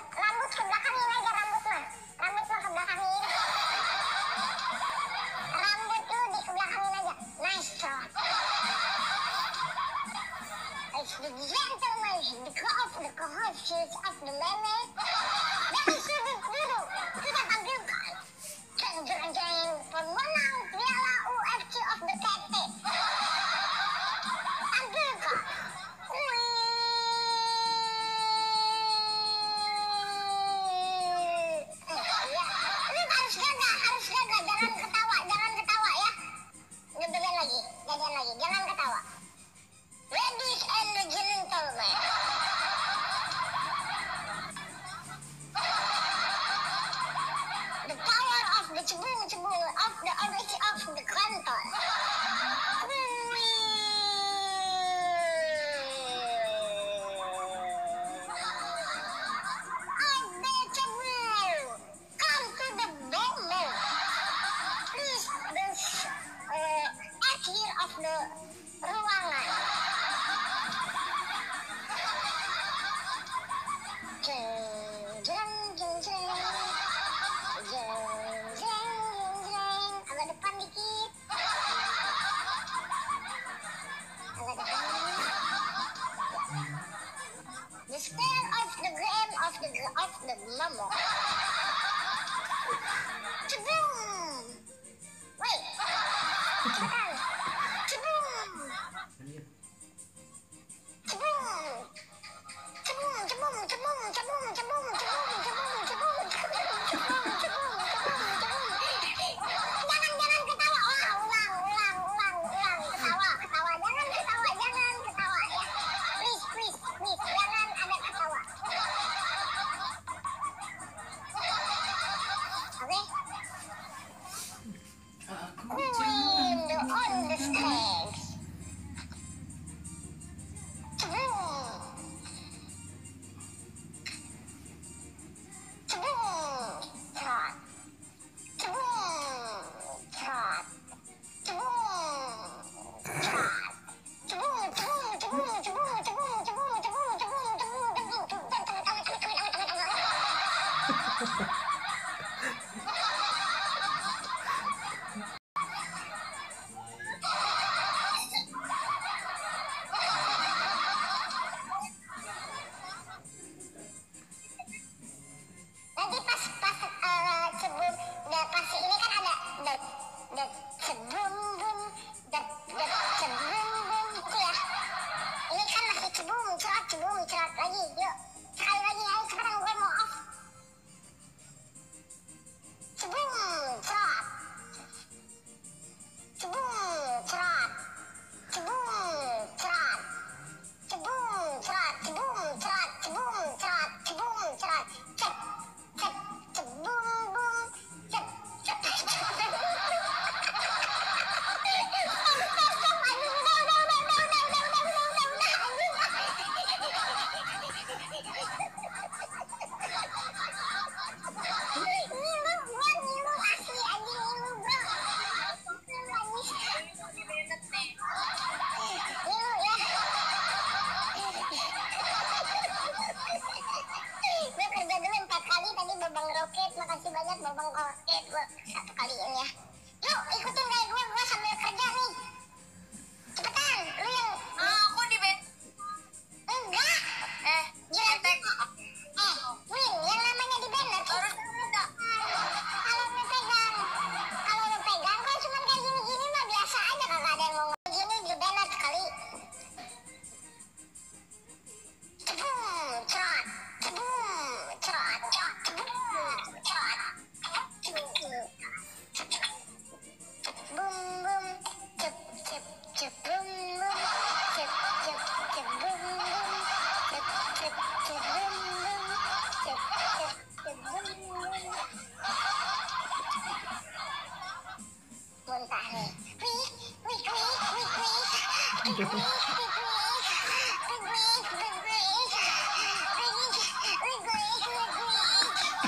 rambut ke belakangin aja rambut mah rambut mah ke belakangin rambut tuh di ke belakangin aja. Nice job it's the gentleman the of the cohort of the melee lagi, jangan ketawa. Ladies and gentlemen. The power of the cebung-cebung of the of the of the kantor. Hmm. ke ruangan jeng jeng jeng jeng jeng jeng jeng agak depan dikit agak depan the spell of the gram of the of the number Kaboom! Wait! Oh, 中午吃啥？来一句。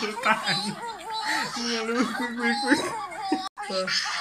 Que pariu. meu maluco.